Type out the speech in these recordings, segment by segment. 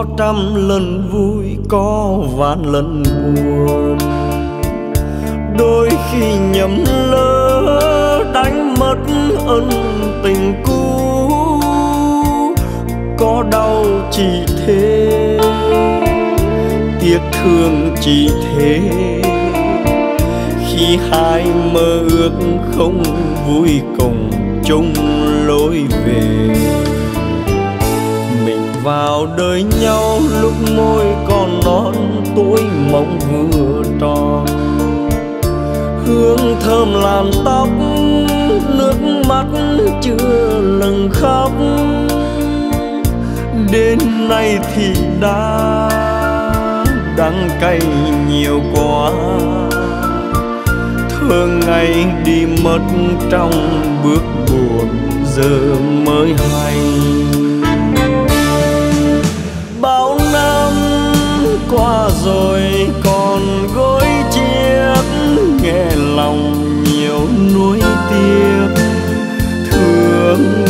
có trăm lần vui, có vạn lần buồn. Đôi khi nhầm lỡ, đánh mất ân tình cũ. Có đau chỉ thế, tiếc thương chỉ thế. Khi hai mơ ước không vui, cùng chung lối về vào đời nhau lúc môi còn non, tuổi mộng vừa tròn. Hương thơm làm tóc, nước mắt chưa lần khóc. Đến nay thì đã đắng cay nhiều quá. Thương ngày đi mất trong bước buồn, giờ mới hay. Qua rồi còn gối chiếc nghe lòng nhiều nuối tiếc. Thương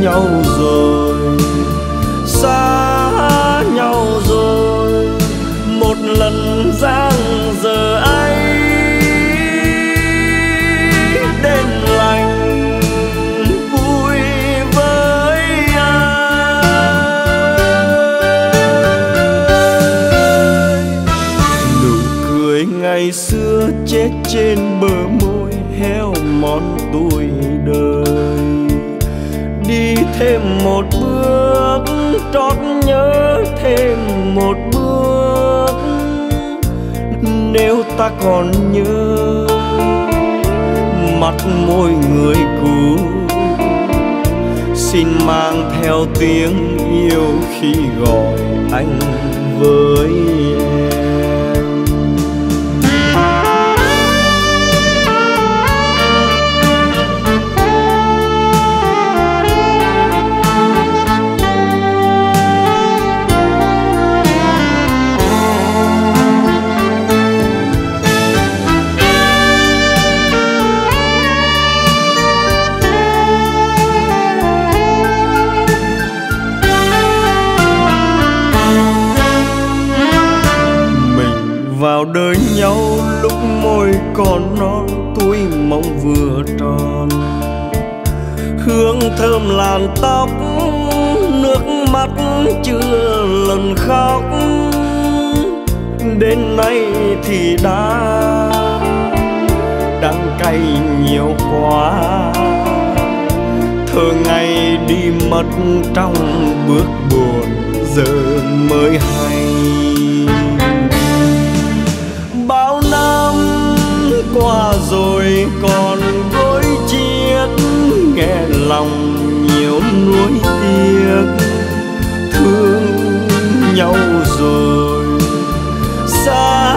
nhau rồi xa trên bờ môi heo mòn tuổi đời. Đi thêm một bước, trót nhớ thêm một bước. Nếu ta còn nhớ, mắt môi người cũ. Xin mang theo tiếng yêu khi gọi anh với em. Vừa tròn. Hương thơm làn tóc, nước mắt chưa lần khóc. Đến nay thì đã, đang cay nhiều quá. Thơ ngày đi mất trong bước buồn, giờ mới hay. Qua rồi còn gối chiếc nghe lòng nhiều nuối tiếc. Thương nhau rồi, xa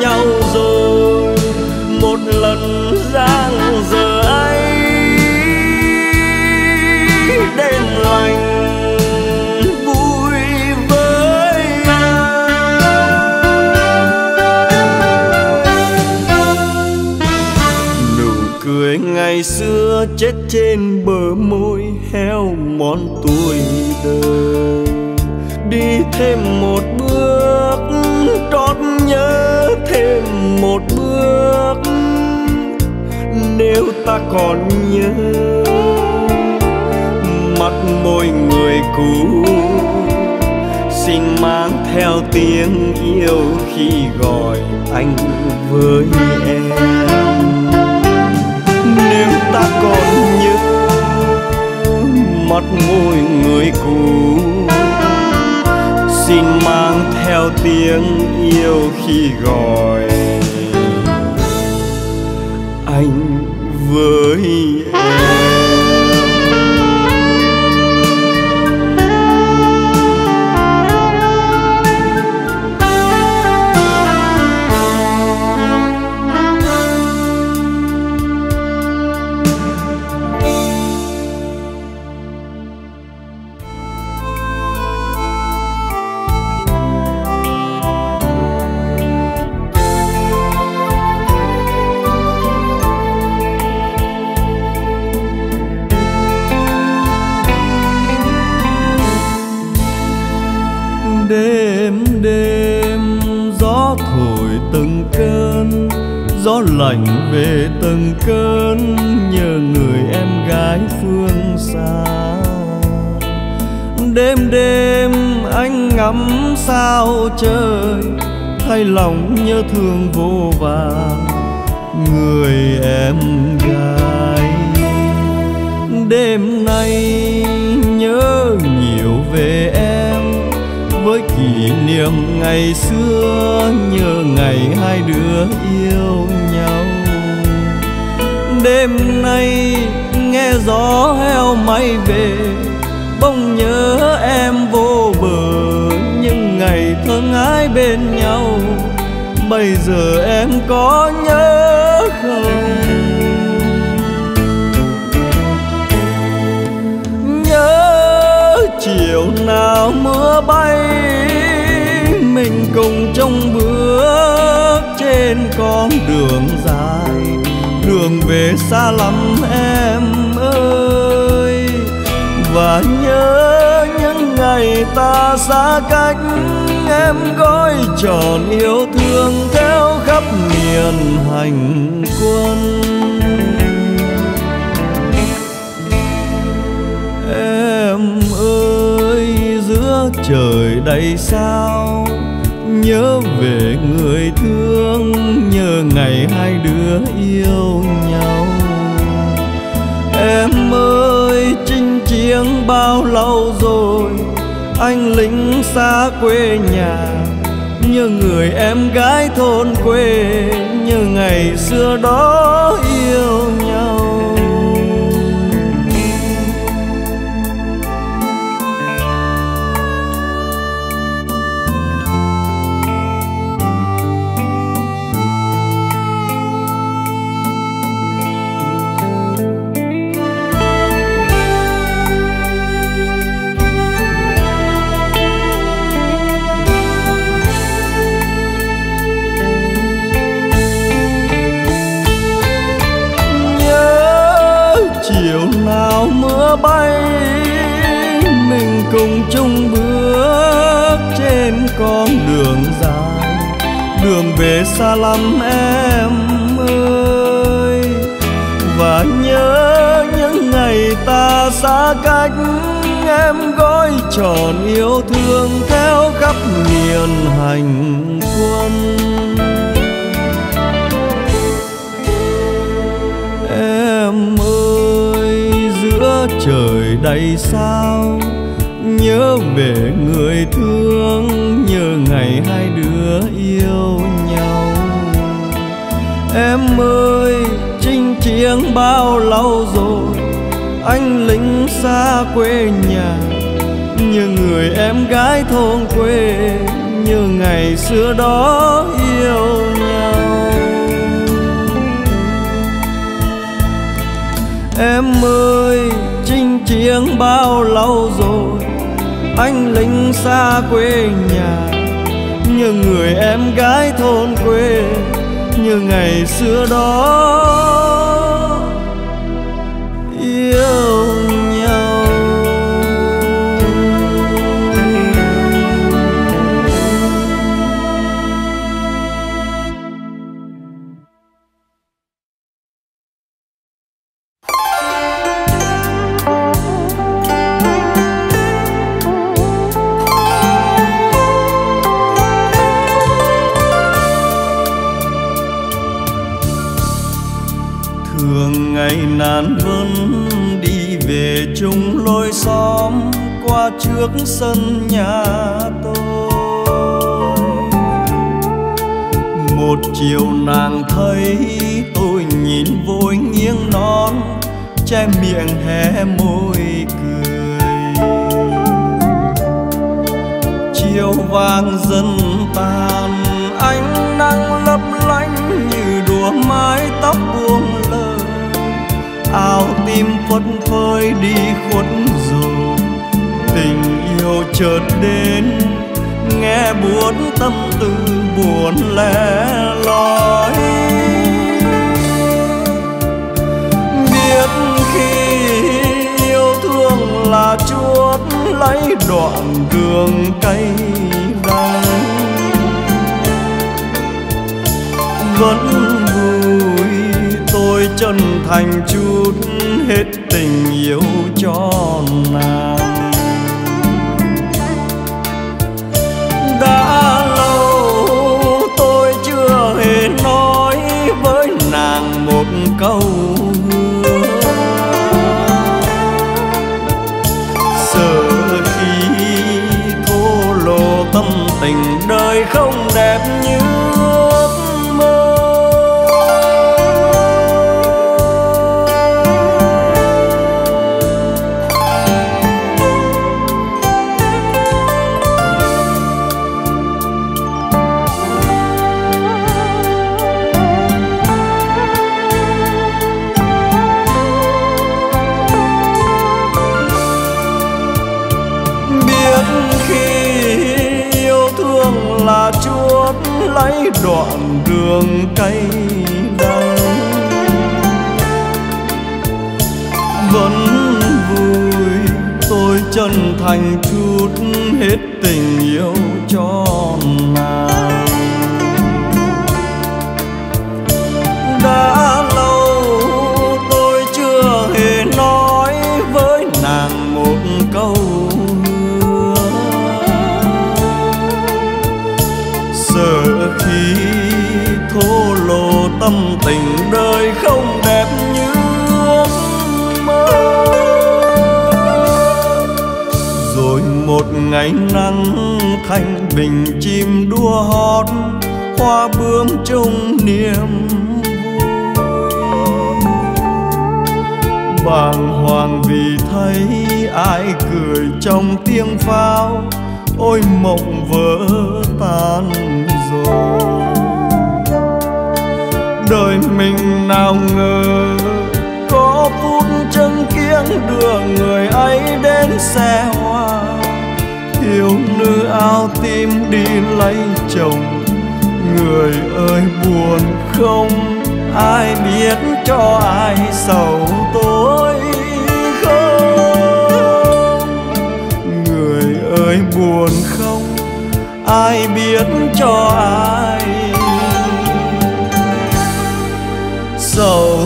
nhau rồi, một lần giang giờ ấy, đêm lành. Ngày xưa chết trên bờ môi heo mòn tuổi đời. Đi thêm một bước, trót nhớ thêm một bước. Nếu ta còn nhớ, mắt môi người cũ, xin mang theo tiếng yêu khi gọi anh với em ta còn nhớ mắt môi người cũ. Xin mang theo tiếng yêu khi gọi anh với em. Gió về từng cơn nhớ người em gái phương xa. Đêm đêm anh ngắm sao trời, thay lòng nhớ thương vô vàn người em gái. Đêm nay nhớ nhiều về em, với kỷ niệm ngày xưa nhớ ngày hai đứa yêu nhau đêm nay nghe gió heo may về, bỗng nhớ em vô bờ những ngày thơ ái bên nhau. Bây giờ em có nhớ không? Nhớ chiều nào mưa bay, mình cùng trong bước trên con đường dài đường về xa lắm em ơi. Và nhớ những ngày ta xa cách, em gói tròn yêu thương theo khắp miền hành quân. Em ơi, giữa trời đầy sao nhớ về người thương, nhớ ngày hai đứa yêu nhau. Em ơi, chinh chiến bao lâu rồi? Anh lính xa quê nhà như người em gái thôn quê như ngày xưa đó yêu nhau. Chung bước trên con đường dài. Đường về xa lắm em ơi. Và nhớ những ngày ta xa cách, em gói tròn yêu thương theo khắp miền hành quân. Em ơi, giữa trời đầy sao nhớ về người thương nhớ ngày hai đứa yêu nhau. Em ơi, chinh chiến bao lâu rồi? Anh lính xa quê nhà, như người em gái thôn quê, như ngày xưa đó yêu nhau. Em ơi, chinh chiến bao lâu rồi? Anh lính xa quê nhà, như người em gái thôn quê, như ngày xưa đó. Trước sân nhà tôi. Một chiều nàng thấy tôi nhìn vội nghiêng non, che miệng hé môi cười. Chiều vàng dần tàn, ánh nắng lấp lánh như đùa mái tóc buông lơi áo tim phất phới đi khuất chợt đến, nghe buồn tâm tư buồn lẻ loi. Biết khi yêu thương là chuốt lấy đoạn đường cay đắng vẫn vui, tôi chân thành chút hết tình yêu cho nàng. Không đẹp như Anh chút hết tình yêu cho ánh nắng thanh bình chim đua hót, hoa bướm chung niềm bàng hoàng vì thấy ai cười trong tiếng pháo, ôi mộng vỡ tan rồi. Đời mình nào ngờ, có phút chân kiếng đưa người ấy đến xe hoa thiếu nữ áo tim đi lấy chồng. Người ơi buồn không? Ai biết cho ai sầu tôi không? Người ơi buồn không? Ai biết cho ai sầu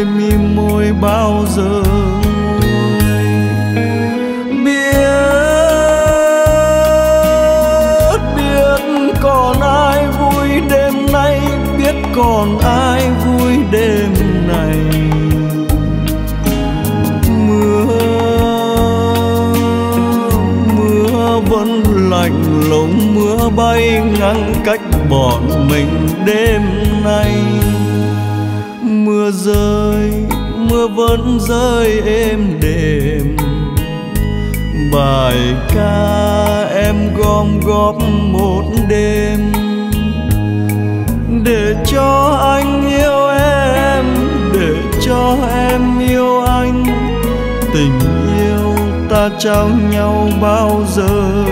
em im mi môi bao giờ biết biết còn ai vui đêm nay, biết còn ai vui đêm này. Mưa mưa vẫn lạnh lùng, mưa bay ngăn cách bọn mình đêm nay. Mưa rơi vẫn rơi êm đềm. Bài ca em gom góp một đêm để cho anh yêu em, để cho em yêu anh. Tình yêu ta trao nhau bao giờ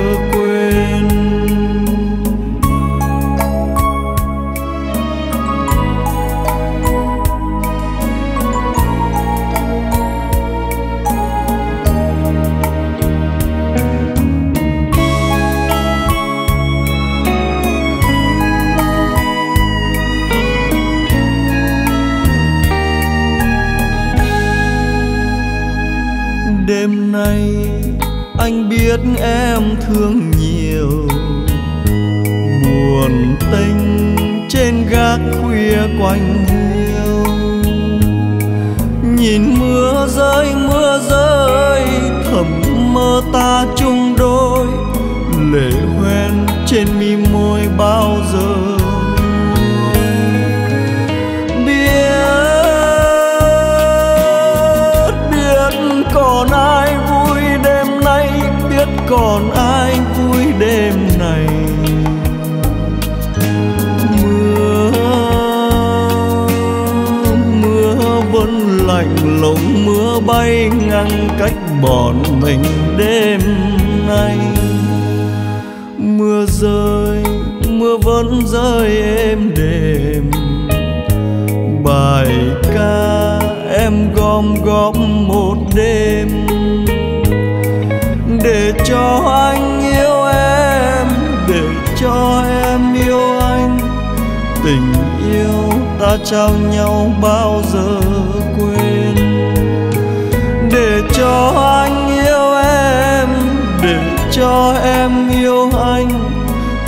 khuya quanh hiu. Nhìn mưa ngăn cách bọn mình đêm nay. Mưa rơi, mưa vẫn rơi êm đềm. Bài ca em gom góp một đêm. Để cho anh yêu em, để cho em yêu anh. Tình yêu ta trao nhau bao giờ cho anh yêu em, để cho em yêu anh.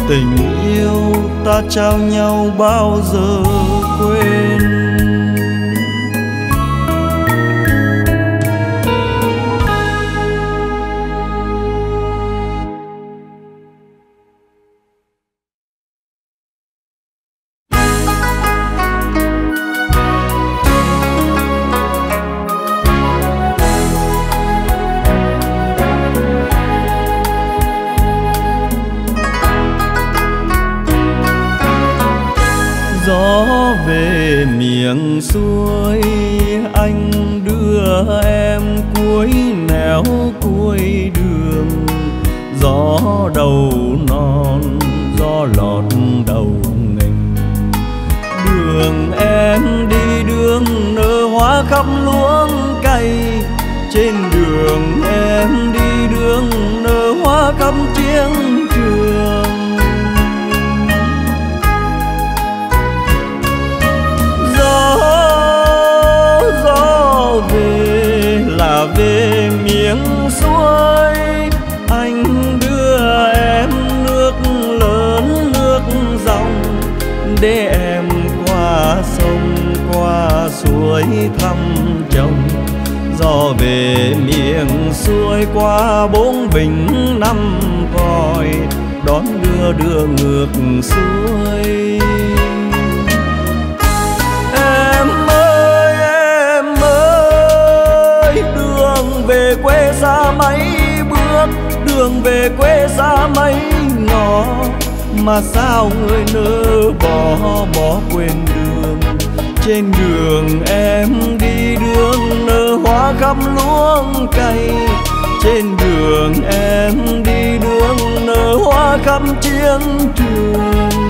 Tình yêu ta trao nhau bao giờ? Miệng xuôi anh đưa em cuối nẻo cuối đường. Gió đầu non, gió lọt đầu nghềnh đường em đi đường nở hoa khắp luống cây trên đường em đi đường nở hoa khắp chiếng thăm chồng. Do về miệng xuôi qua bốn vịnh năm vòi đón đưa đưa ngược xuôi. Em ơi em ơi, đường về quê xa mấy bước, đường về quê xa mấy ngõ. Mà sao người nỡ bỏ bỏ quên trên đường em đi đường nở hoa khắp luống cây trên đường em đi đường nở hoa khắp chiến trường.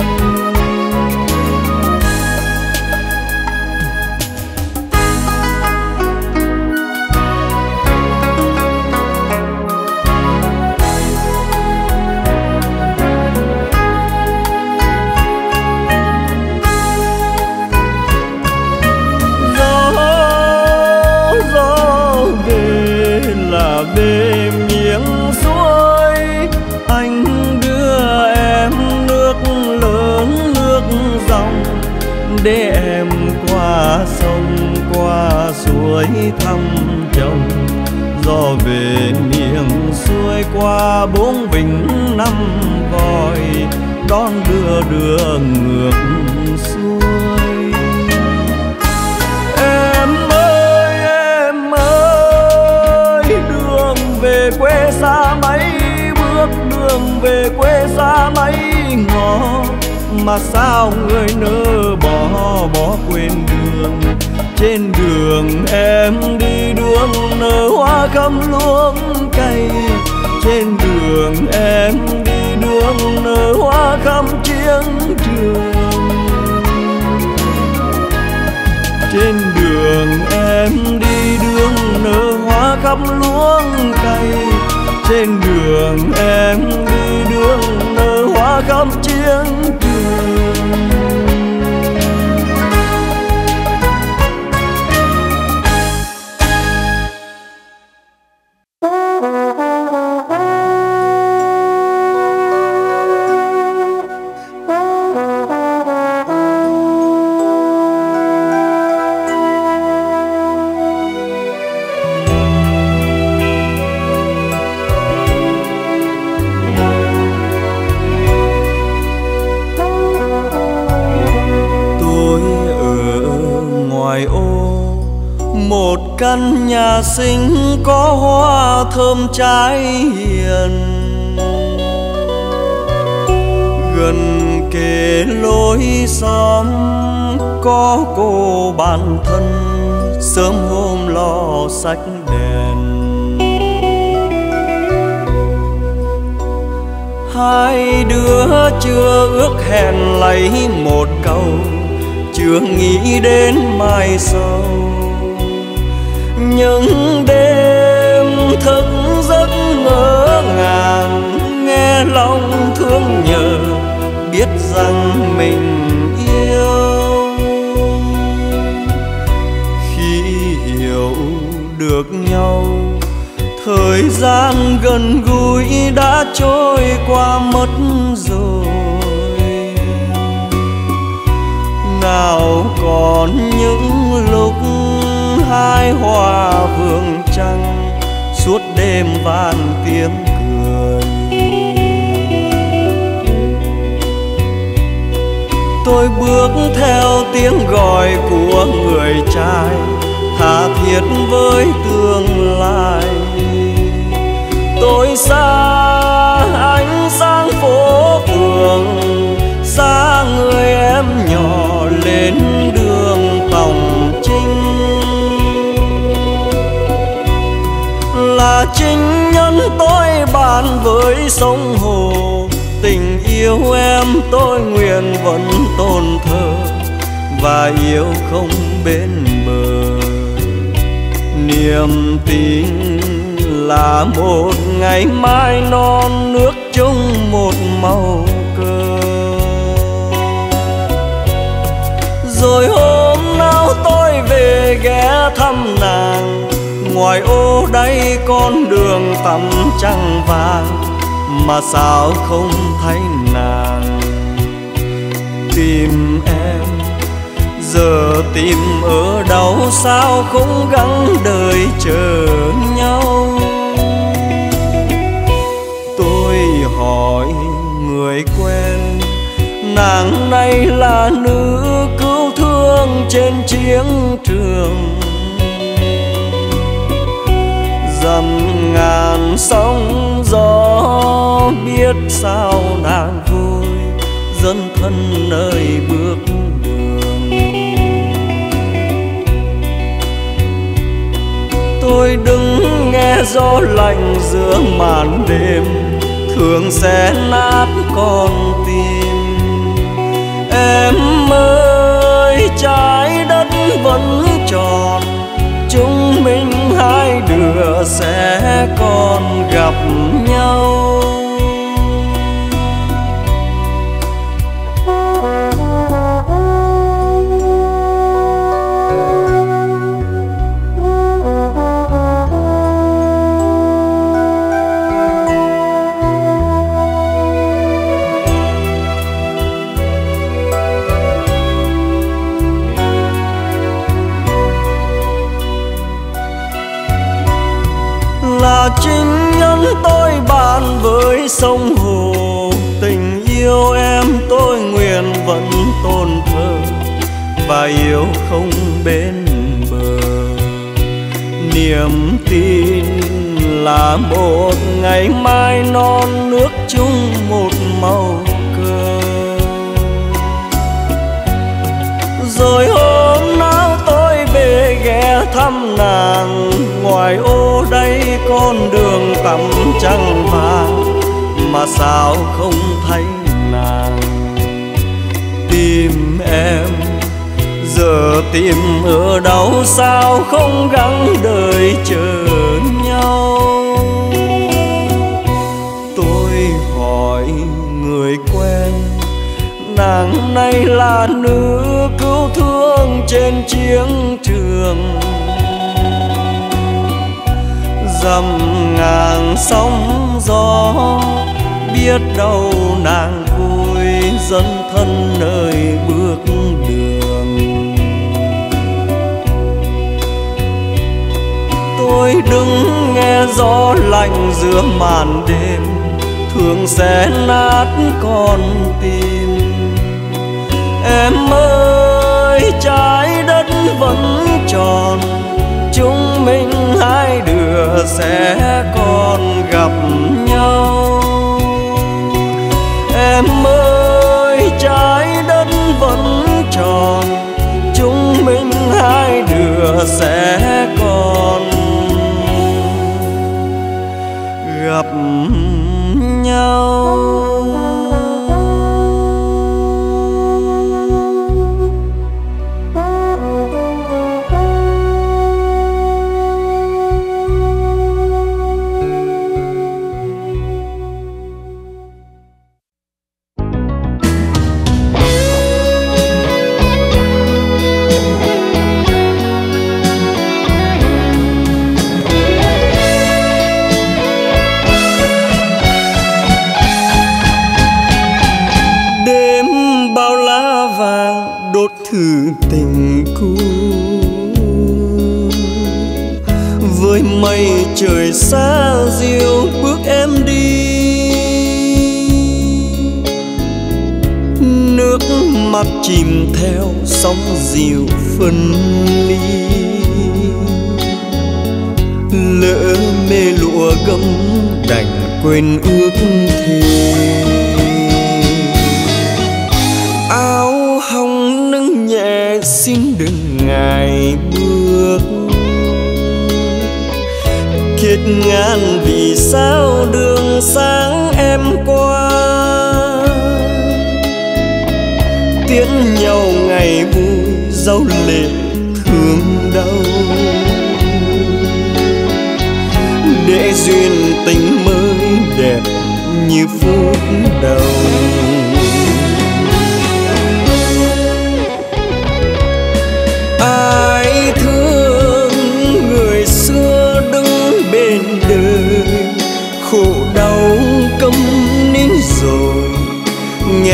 Chồng do về miệng xuôi qua bốn vịnh năm vòi, đón đưa đưa ngược xuôi. Em ơi em ơi, đường về quê xa mấy bước, đường về quê xa mấy ngõ. Mà sao người nỡ bỏ bỏ quên đường? Trên đường em đi đường nở hoa khắp luống cây trên đường em đi đường nở hoa khắp chiến trường. Trên đường em đi đường nở hoa khắp luống cây trên đường em đi đường nở hoa khắp chiến trường. Trái hiền. Gần kề lối xóm, có cô bạn thân, sớm hôm lo sách đèn hai đứa chưa ước hẹn lấy một câu, chưa nghĩ đến mai sau. Những đêm lòng thương nhớ biết rằng mình yêu. Khi hiểu được nhau, thời gian gần gũi đã trôi qua mất rồi. Nào còn những lúc hai hoa vương trăng, suốt đêm vang tiếng tôi bước theo tiếng gọi của người trai, tha thiết với tương lai. Tôi xa ánh sáng phố phường, xa người em nhỏ lên đường tòng trinh. Là chính nhân tôi bàn với sông hồ yêu em tôi nguyện vẫn tôn thờ và yêu không bên bờ. Niềm tin là một ngày mai non nước chung một màu cờ. Rồi hôm nào tôi về ghé thăm nàng, ngoài ô đây con đường tắm trăng vàng mà sao không thấy nàng? Tìm em, giờ tìm ở đâu? Sao không gắng đời chờ nhau? Tôi hỏi người quen, nàng này là nữ cứu thương trên chiến trường. Dầm ngàn sóng gió biết sao nàng vui, dân thân nơi bước đường. Tôi đứng nghe gió lạnh giữa màn đêm, thường sẽ nát con tim. Em ơi, trái đất vẫn tròn, chúng mình hai đứa sẽ còn gặp nhau. Sông hồ. Tình yêu em tôi nguyện vẫn tôn thờ và yêu không bên bờ. Niềm tin là một ngày mai non nước chung một màu cờ. Rồi hôm nào tôi về ghé thăm nàng, ngoài ô đây con đường tắm trăng vàng mà sao không thấy nàng? Tìm em giờ tìm ở đâu sao không gắng đời chờ nhau? Tôi hỏi người quen, nàng nay là nữ cứu thương trên chiến trường. Dầm ngàn sóng gió biết đâu nàng vui dân thân nơi bước đường. Tôi đứng nghe gió lạnh giữa màn đêm, thường sẽ nát con tim. Em ơi, trái đất vẫn tròn sẽ còn gặp nhau sẽ còn gặp nhau. Người xa diệu bước em đi. Nước mắt chìm theo sóng dịu phân ly. Lỡ mê lụa gấm đành quên ước thề. Chết ngàn vì sao đường sáng em qua. Tiễn nhau ngày vui dấu lệ thương đau. Để duyên tình mới đẹp như phút đầu.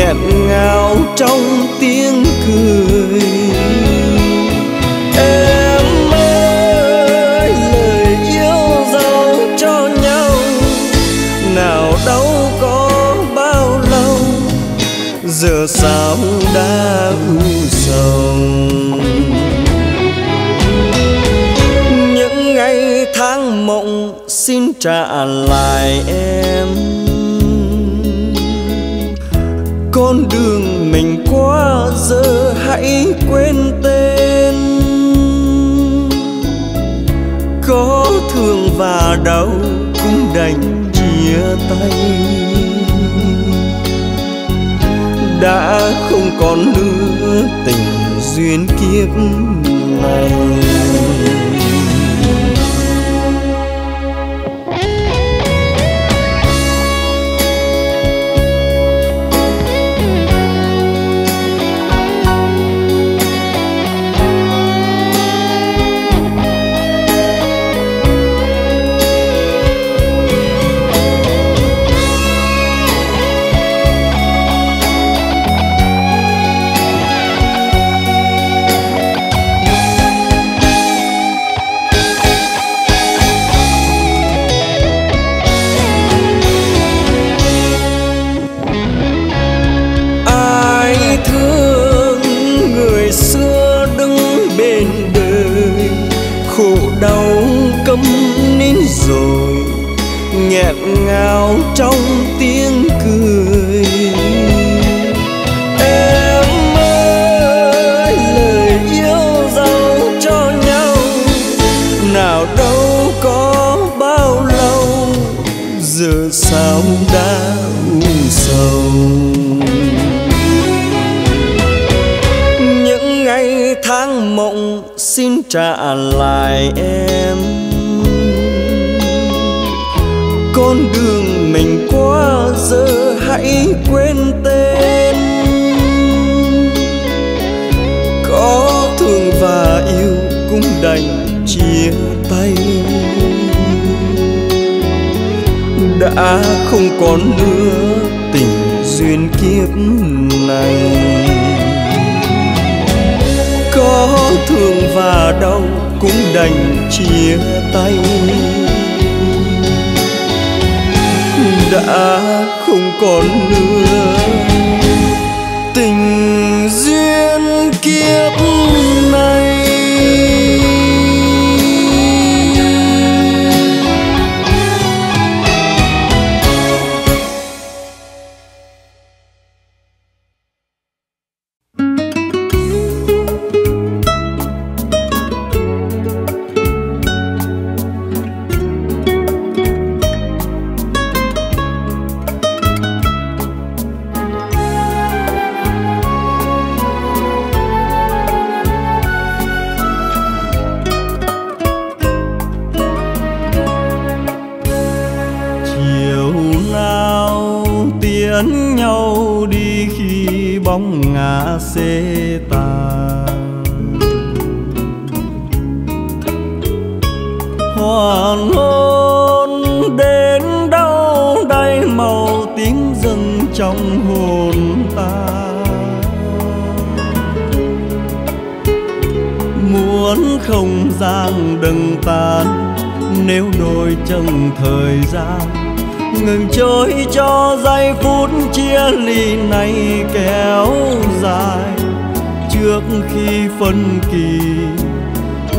Nghẹn ngào trong tiếng cười. Em ơi, lời yêu giàu cho nhau. Nào đâu có bao lâu, giờ sao đã u sầu. Những ngày tháng mộng xin trả lại em. Hãy quên tên. Có thương và đau cũng đành chia tay. Đã không còn nữa tình duyên kiếp này. Đành chia tay. Đã không còn nữa tình duyên kiếp này. Có thương và đau cũng đành chia tay. Đã không còn nữa tình duyên kiếp này. Không gian đừng tan. Nếu đôi chân thời gian ngừng trôi cho giây phút chia ly này kéo dài. Trước khi phân kỳ,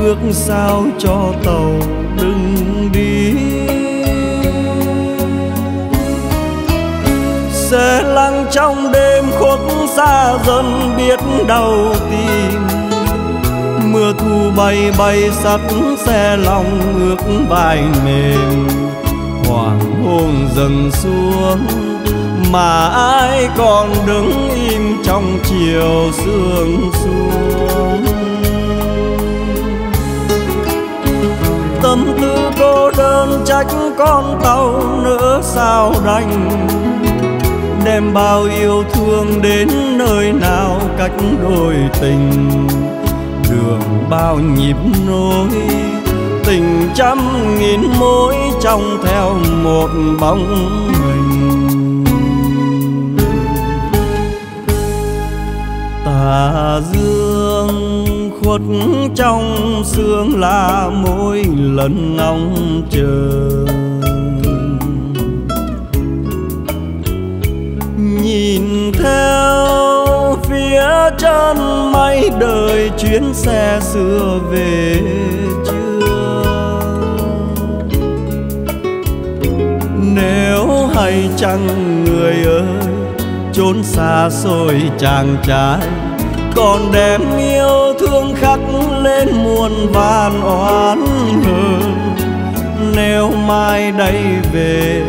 ước sao cho tàu đừng đi. Sẽ lặng trong đêm khuất xa dần biết đau tim mưa thu bay bay sắt xe lòng ước vai mềm. Hoàng hôn dần xuống, mà ai còn đứng im trong chiều sương xuống. Tâm tư cô đơn trách con tàu nữa sao đành? Đem bao yêu thương đến nơi nào cách đôi tình? Đường bao nhịp nối. Tình trăm nghìn mối trong theo một bóng mình. Tà dương khuất trong sương là mỗi lần ngóng chờ. Nhìn theo nghĩa chân mây đời chuyến xe xưa về chưa nếu hay chăng người ơi trốn xa xôi chàng trai, còn đem yêu thương khắc lên muôn vàn oán hờn nếu mai đây về,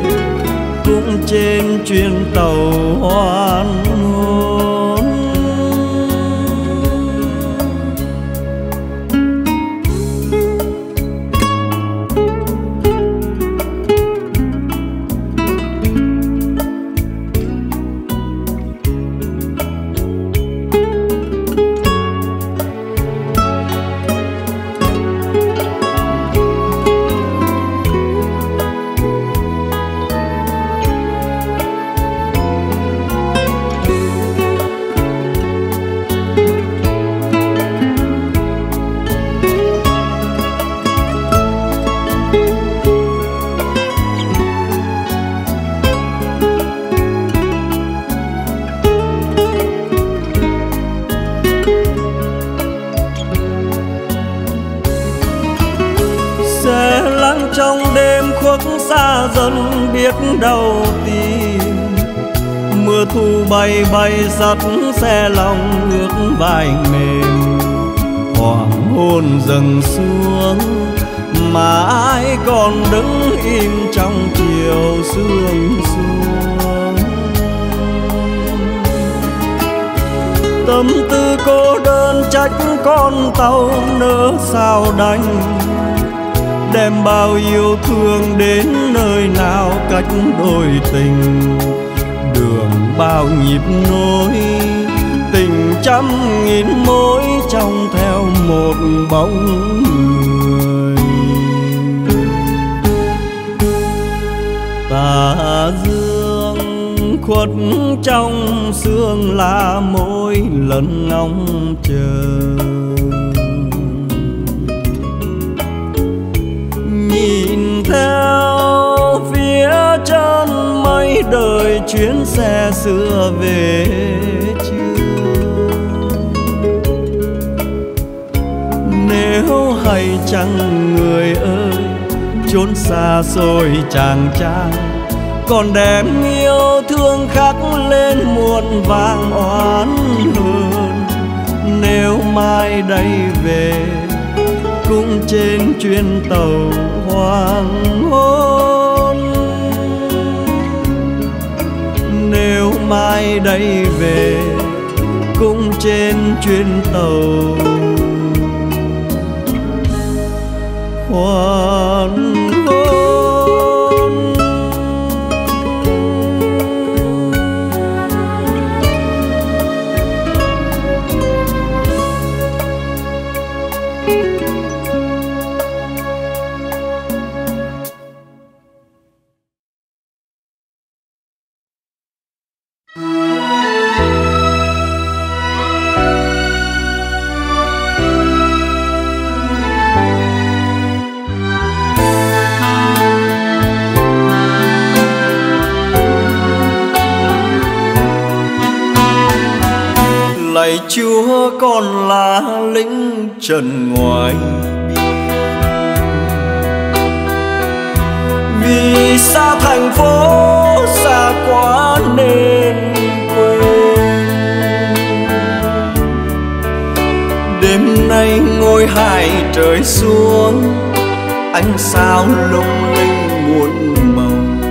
cũng trên chuyến tàu hoan hôn xa dần biết đâu tìm. Mưa thu bay bay sắt xe lòng nước vai mềm. Hoàng hôn dần xuống, mà ai còn đứng im trong chiều sương xuống. Tâm tư cô đơn trách con tàu nỡ sao đành đem bao yêu thương đến nơi nào cách đôi tình. Đường bao nhịp nối, tình trăm nghìn mối trong theo một bóng người. Tà dương khuất trong sương là mỗi lần ngóng chờ. Nhìn theo phía chân mây đời chuyến xe xưa về chưa nếu hay chăng người ơi, chốn xa xôi chàng trai, còn đem yêu thương khắc lên muôn vàng oán hơn nếu mai đây về, cũng trên chuyến tàu hoàng hôn. Nếu mai đây về cũng trên chuyến tàu. Hoàng trần ngoài vì xa thành phố, xa quá nên quên. Đêm nay ngôi hai trời xuống, ánh sao lung linh muôn màu.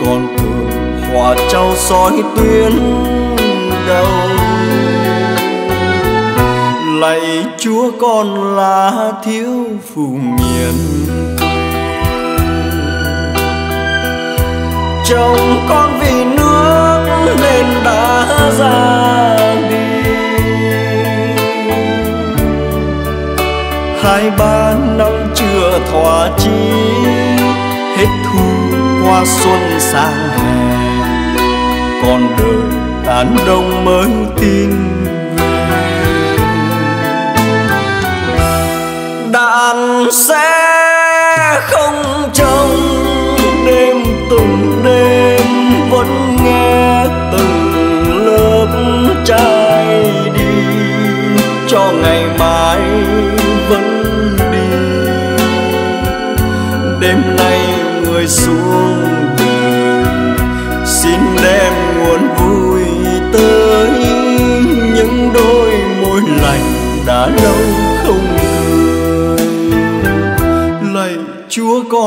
Con thường hòa trao soi tuyến đầu lạy chúa con là thiếu phụ miền. Chồng con vì nước nên đã ra đi. Hai ba năm chưa thỏa chí, hết thu qua xuân sang hè. Còn đời tàn đông mới tin. Sẽ không trong đêm từng đêm vẫn nghe từng lớp trai đi. Cho ngày mai vẫn đi. Đêm nay người xuống đời xin đem nguồn vui tới những đôi môi lạnh đã lâu.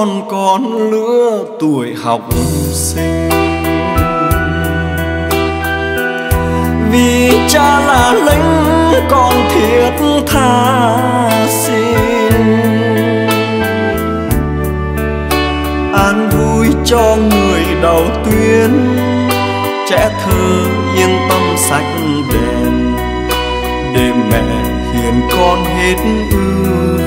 Con con lứa tuổi học sinh. Vì cha là lính, con thiết tha xin. An vui cho người đầu tuyến trẻ thơ yên tâm sạch đèn. Để mẹ hiền con hết ưu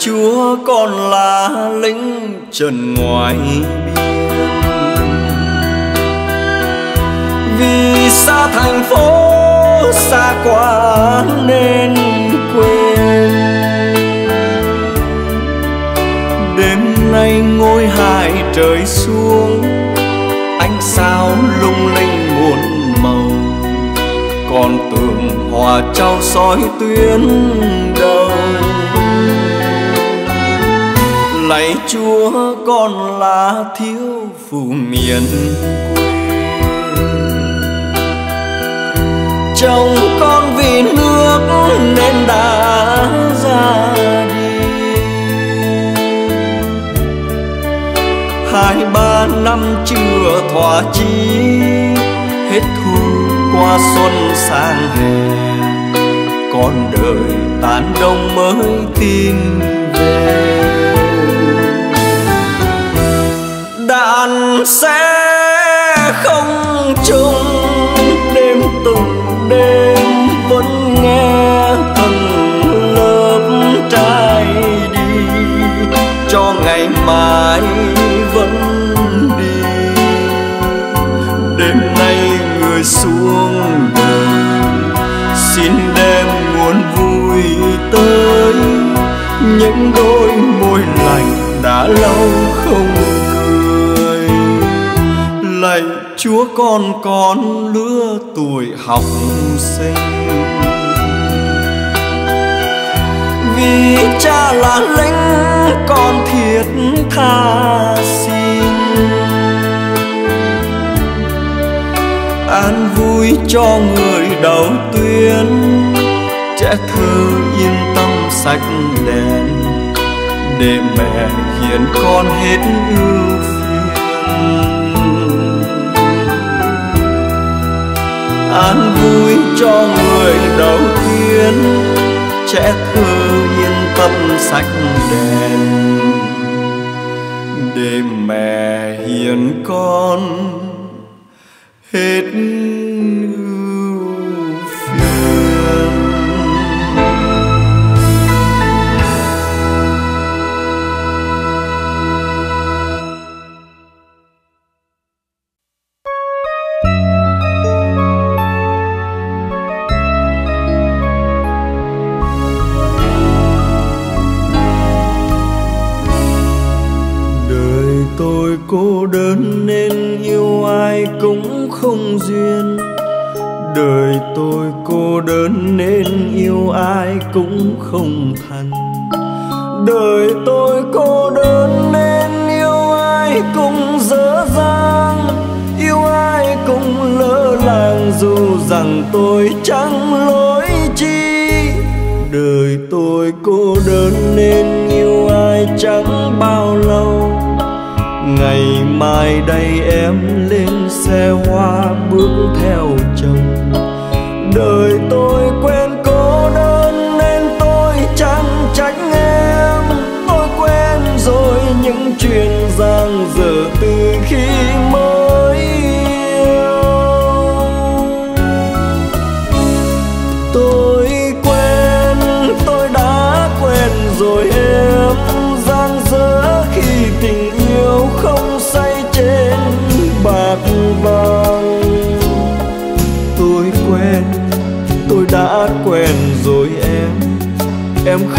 chúa con là lính trần ngoài biên vì xa thành phố, xa quá nên quên. Đêm nay ngôi hai trời xuống, ánh sao lung linh muôn màu. Còn tường hòa trao soi tuyến lạy chúa con là thiếu phụ miền quê. Chồng con vì nước nên đã ra đi. Hai ba năm chưa thỏa chí, hết thu qua xuân sang hè. Con đời tàn đông mới tin về. Đàn sẽ không chung. Đêm từng đêm vẫn nghe từng lớp trai đi. Cho ngày mai vẫn đi. Đêm nay người xuống đời xin đem nguồn vui tới. Những đôi môi lành đã lâu không chúa con con lứa tuổi học sinh. Vì cha là lãnh con thiệt tha xin. An vui cho người đầu tuyến trẻ thơ yên tâm sạch đèn để mẹ hiền con hết ưu an vui cho người đầu tiên, trẻ thơ yên tâm sạch đèn. Để mẹ hiền con hết tôi chẳng lỗi chi. Đời tôi cô đơn nên yêu ai chẳng bao lâu. Ngày mai đây em lên xe hoa bước theo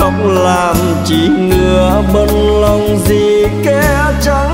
khóc làm chỉ ngựa bần lòng gì kẻ trắng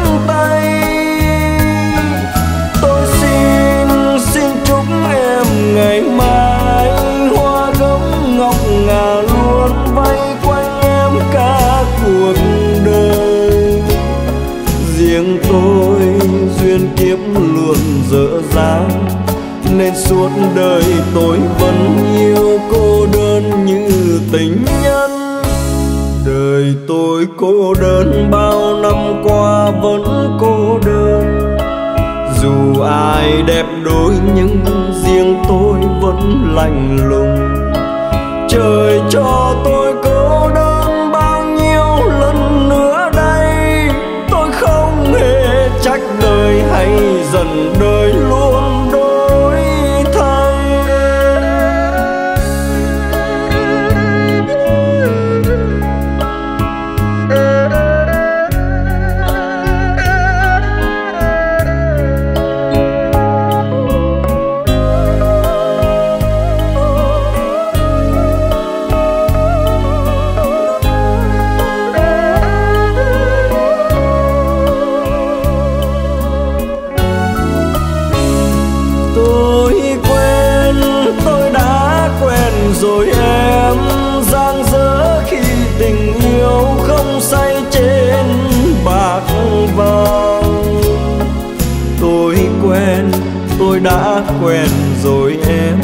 quen tôi đã quen rồi em.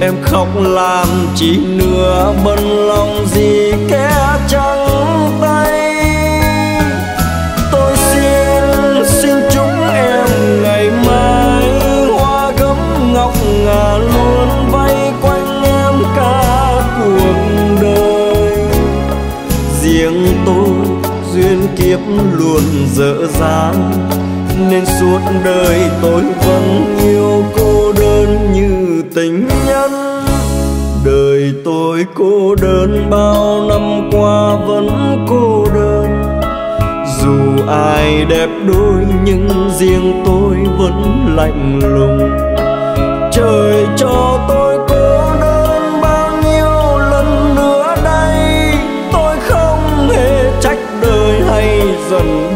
Em khóc làm chỉ nửa bần lòng gì kẻ trắng tay. Tôi xin xin chúc em ngày mai hoa gấm ngọc ngà luôn vây quanh em cả cuộc đời. Riêng tôi duyên kiếp luôn dở dang nên suốt đời tôi vẫn yêu cô đơn như tình nhân. Đời tôi cô đơn bao năm qua vẫn cô đơn. Dù ai đẹp đôi nhưng riêng tôi vẫn lạnh lùng. Trời cho tôi cô đơn bao nhiêu lần nữa đây. Tôi không hề trách đời hay dần